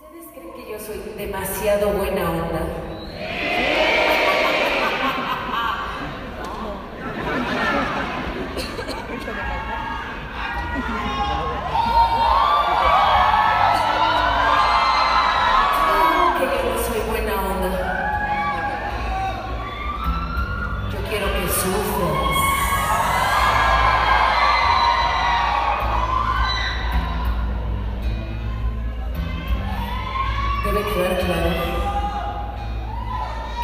¿Ustedes creen que yo soy demasiado buena onda? Debe quedar claro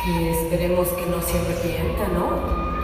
que esperemos que no se arrepienta, ¿no?